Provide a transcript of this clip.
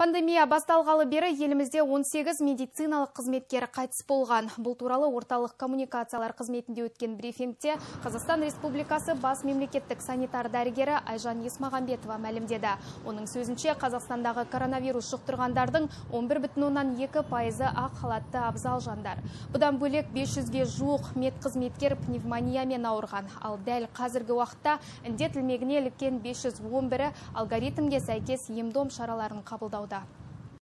Пандемия басталғалы бері елімізде 18 медициналық қызметкері қайтыс болған. Бұл туралы орталық коммуникациялар қызметінде өткен брифингте Қазақстан Республикасы бас мемлекеттік санитар дәрігері Айжан Есмағамбетова мәлімдеді. Оның сөзінше Қазақстандағы коронавирус жұқтырғандардың 11,2 пайызы ақ халатты абзал жандар. Бұдан бөлек 500-ге жуық мед қызметкер пневмониямен ауырған. Ал дәл қазіргі уақытта індет ілмегіне іліккен 511-і алгоритмге сәйкес емдом шараларын 보다.